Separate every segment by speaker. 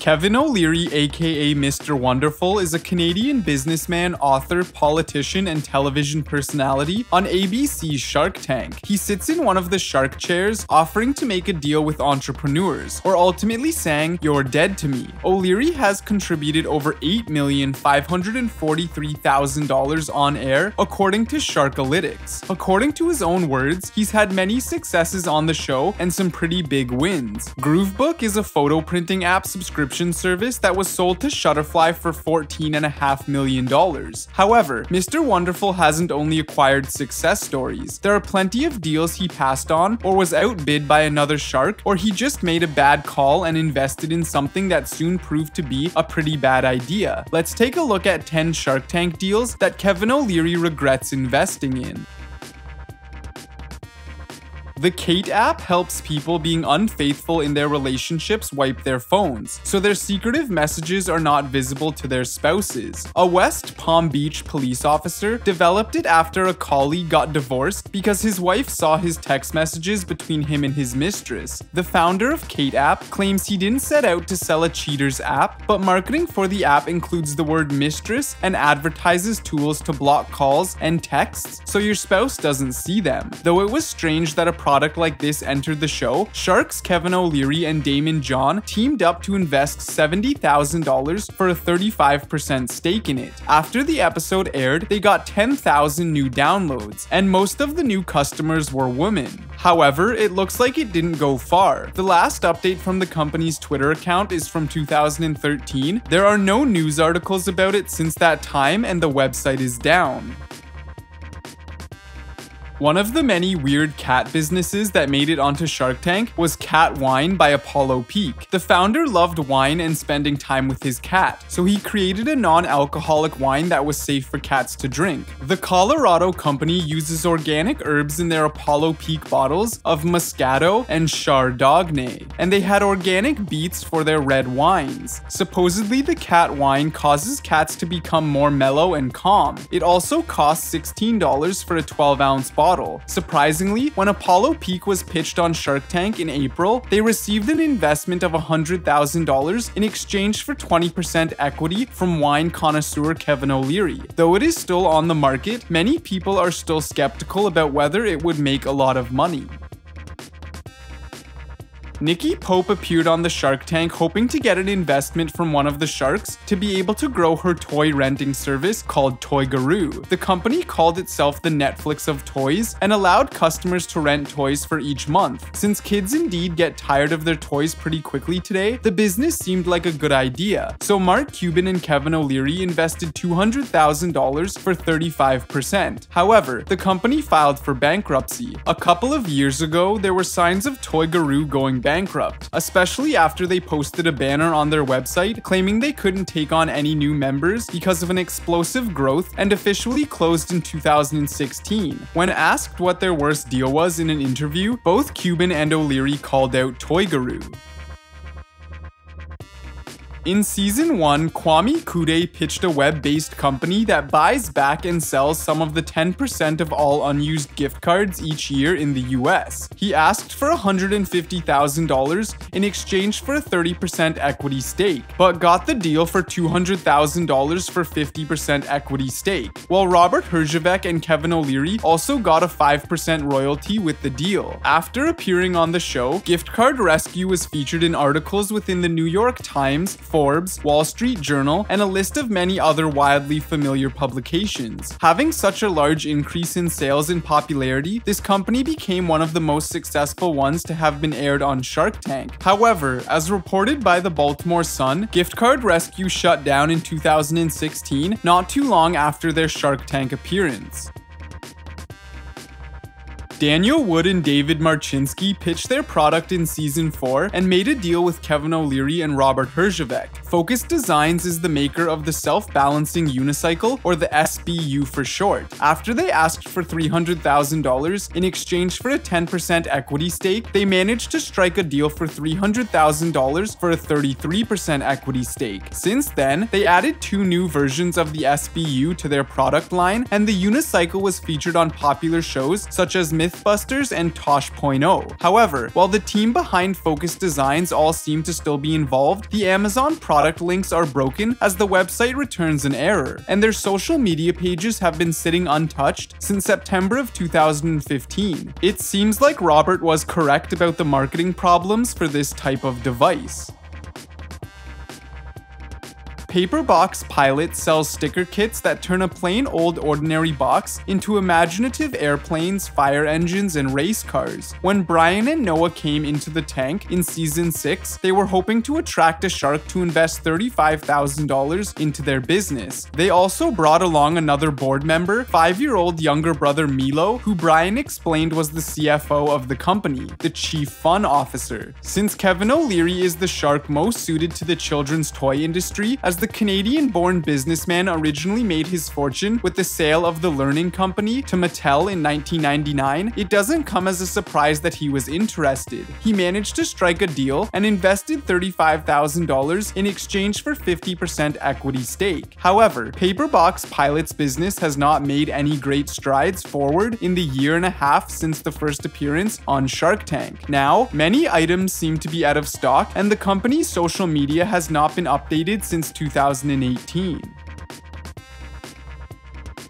Speaker 1: Kevin O'Leary, aka Mr. Wonderful, is a Canadian businessman, author, politician, and television personality on ABC's Shark Tank. He sits in one of the shark chairs, offering to make a deal with entrepreneurs, or ultimately saying, You're dead to me. O'Leary has contributed over $8,543,000 on air, according to Sharkalytics. According to his own words, he's had many successes on the show and some pretty big wins. Groovebook is a photo printing app subscription subscription service that was sold to Shutterfly for $14.5 million. However, Mr. Wonderful hasn't only acquired success stories. There are plenty of deals he passed on, or was outbid by another shark, or he just made a bad call and invested in something that soon proved to be a pretty bad idea. Let's take a look at 10 Shark Tank deals that Kevin O'Leary regrets investing in. The Kate app helps people being unfaithful in their relationships wipe their phones, so their secretive messages are not visible to their spouses. A West Palm Beach police officer developed it after a colleague got divorced because his wife saw his text messages between him and his mistress. The founder of Kate app claims he didn't set out to sell a cheater's app, but marketing for the app includes the word mistress and advertises tools to block calls and texts so your spouse doesn't see them. Though it was strange that a product like this entered the show, Sharks Kevin O'Leary and Daymond John teamed up to invest $70,000 for a 35% stake in it. After the episode aired, they got 10,000 new downloads, and most of the new customers were women. However, it looks like it didn't go far. The last update from the company's Twitter account is from 2013. There are no news articles about it since that time, and the website is down. One of the many weird cat businesses that made it onto Shark Tank was Cat Wine by Apollo Peak. The founder loved wine and spending time with his cat, so he created a non-alcoholic wine that was safe for cats to drink. The Colorado company uses organic herbs in their Apollo Peak bottles of Moscato and Chardonnay, and they had organic beets for their red wines. Supposedly, the cat wine causes cats to become more mellow and calm. It also costs $16 for a 12 ounce bottle bottle. Surprisingly, when Apollo Peak was pitched on Shark Tank in April, they received an investment of $100,000 in exchange for 20% equity from wine connoisseur Kevin O'Leary. Though it is still on the market, many people are still skeptical about whether it would make a lot of money. Nicky Pope appeared on the Shark Tank hoping to get an investment from one of the sharks to be able to grow her toy renting service called Toy Toygaroo. The company called itself the Netflix of toys and allowed customers to rent toys for each month. Since kids indeed get tired of their toys pretty quickly today, the business seemed like a good idea. So Mark Cuban and Kevin O'Leary invested $200,000 for 35%. However, the company filed for bankruptcy. A couple of years ago, there were signs of Toy Toygaroo going bankrupt, especially after they posted a banner on their website claiming they couldn't take on any new members because of an explosive growth and officially closed in 2016. When asked what their worst deal was in an interview, both Cuban and O'Leary called out Toygaroo. In season 1, Kwame Kuadey pitched a web-based company that buys back and sells some of the 10% of all unused gift cards each year in the US. He asked for $150,000 in exchange for a 30% equity stake, but got the deal for $200,000 for 50% equity stake, while Robert Herjavec and Kevin O'Leary also got a 5% royalty with the deal. After appearing on the show, Gift Card Rescue was featured in articles within the New York Times, Forbes, Wall Street Journal, and a list of many other wildly familiar publications. Having such a large increase in sales and popularity, this company became one of the most successful ones to have been aired on Shark Tank. However, as reported by the Baltimore Sun, Gift Card Rescue shut down in 2016, not too long after their Shark Tank appearance. Daniel Wood and David Marchinsky pitched their product in season 4 and made a deal with Kevin O'Leary and Robert Herjavec. Focus Designs is the maker of the self-balancing unicycle, or the SBU for short. After they asked for $300,000 in exchange for a 10% equity stake, they managed to strike a deal for $300,000 for a 33% equity stake. Since then, they added two new versions of the SBU to their product line, and the unicycle was featured on popular shows such as Mythbusters and Tosh.0. However, while the team behind Focus Designs all seem to still be involved, the Amazon product links are broken as the website returns an error, and their social media pages have been sitting untouched since September of 2015. It seems like Robert was correct about the marketing problems for this type of device. Paperbox Pilot sells sticker kits that turn a plain old ordinary box into imaginative airplanes, fire engines, and race cars. When Brian and Noah came into the tank in season 6, they were hoping to attract a shark to invest $35,000 into their business. They also brought along another board member, 5-year-old younger brother Milo, who Brian explained was the CFO of the company, the chief fun officer. Since Kevin O'Leary is the shark most suited to the children's toy industry, as the Canadian-born businessman originally made his fortune with the sale of the Learning Company to Mattel in 1999, it doesn't come as a surprise that he was interested. He managed to strike a deal and invested $35,000 in exchange for 50% equity stake. However, Paperbox Pilot's business has not made any great strides forward in the year and a half since the first appearance on Shark Tank. Now, many items seem to be out of stock and the company's social media has not been updated since 2000 2018.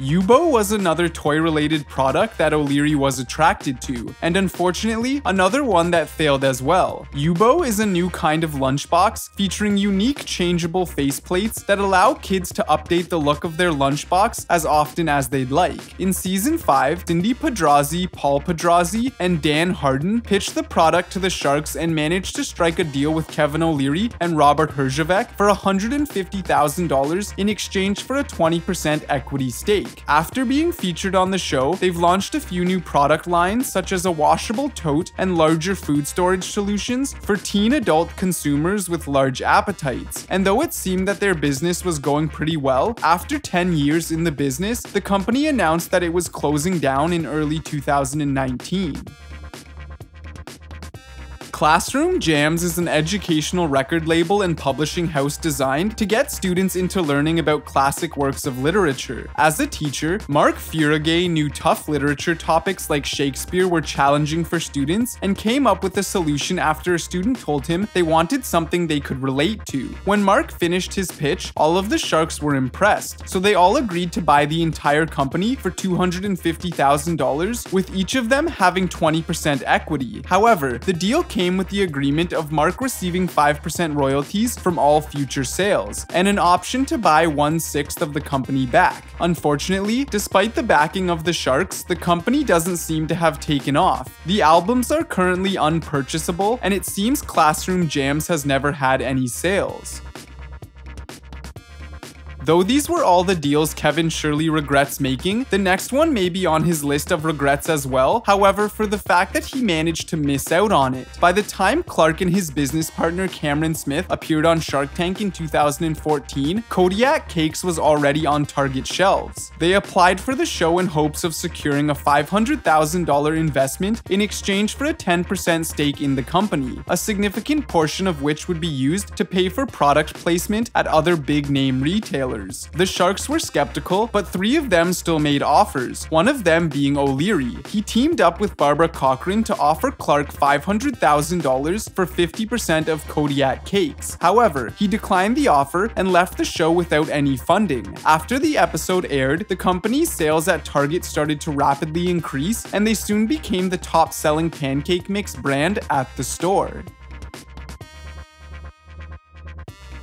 Speaker 1: Yubo was another toy-related product that O'Leary was attracted to, and unfortunately, another one that failed as well. Yubo is a new kind of lunchbox featuring unique changeable faceplates that allow kids to update the look of their lunchbox as often as they'd like. In Season 5, Cindy Pedrazi, Paul Pedrazi, and Dan Harden pitched the product to the Sharks and managed to strike a deal with Kevin O'Leary and Robert Herjavec for $150,000 in exchange for a 20% equity stake week. After being featured on the show, they've launched a few new product lines such as a washable tote and larger food storage solutions for teen adult consumers with large appetites. And though it seemed that their business was going pretty well, after 10 years in the business, the company announced that it was closing down in early 2019. Classroom Jams is an educational record label and publishing house designed to get students into learning about classic works of literature. As a teacher, Mark Furigay knew tough literature topics like Shakespeare were challenging for students and came up with a solution after a student told him they wanted something they could relate to. When Mark finished his pitch, all of the sharks were impressed, so they all agreed to buy the entire company for $250,000, with each of them having 20% equity. However, the deal came came with the agreement of Mark receiving 5% royalties from all future sales, and an option to buy one-sixth of the company back. Unfortunately, despite the backing of the Sharks, the company doesn't seem to have taken off. The albums are currently unpurchasable, and it seems Classroom Jams has never had any sales. Though these were all the deals Kevin surely regrets making, the next one may be on his list of regrets as well, however for the fact that he managed to miss out on it. By the time Clark and his business partner Cameron Smith appeared on Shark Tank in 2014, Kodiak Cakes was already on Target shelves. They applied for the show in hopes of securing a $500,000 investment in exchange for a 10% stake in the company, a significant portion of which would be used to pay for product placement at other big name retailers. The Sharks were skeptical, but three of them still made offers, one of them being O'Leary. He teamed up with Barbara Corcoran to offer Clark $500,000 for 50% of Kodiak Cakes. However, he declined the offer and left the show without any funding. After the episode aired, the company's sales at Target started to rapidly increase, and they soon became the top-selling pancake mix brand at the store.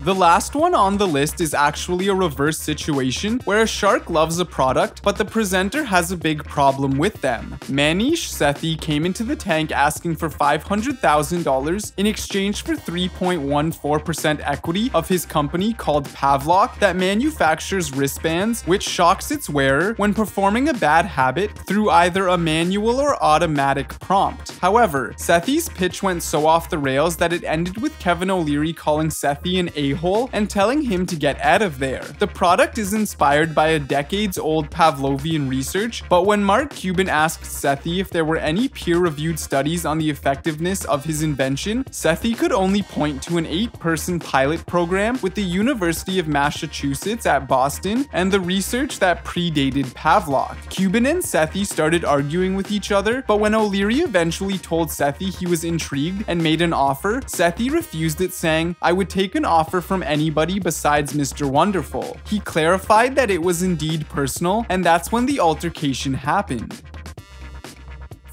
Speaker 1: The last one on the list is actually a reverse situation where a shark loves a product, but the presenter has a big problem with them. Maneesh Sethi came into the tank asking for $500,000 in exchange for 3.14% equity of his company called Pavlok that manufactures wristbands, which shocks its wearer when performing a bad habit through either a manual or automatic prompt. However, Sethi's pitch went so off the rails that it ended with Kevin O'Leary calling Sethi an a-hole and telling him to get out of there. The product is inspired by a decades-old Pavlovian research, but when Mark Cuban asked Sethi if there were any peer-reviewed studies on the effectiveness of his invention, Sethi could only point to an eight-person pilot program with the University of Massachusetts at Boston and the research that predated Pavlov. Cuban and Sethi started arguing with each other, but when O'Leary eventually told Sethi he was intrigued and made an offer, Sethi refused it saying, I would take an offer from anybody besides Mr. Wonderful. He clarified that it was indeed personal, and that's when the altercation happened.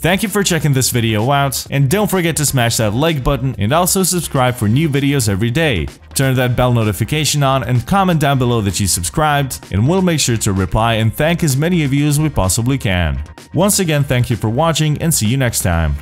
Speaker 2: Thank you for checking this video out, and don't forget to smash that like button and also subscribe for new videos every day. Turn that bell notification on and comment down below that you subscribed, and we'll make sure to reply and thank as many of you as we possibly can. Once again, thank you for watching and see you next time.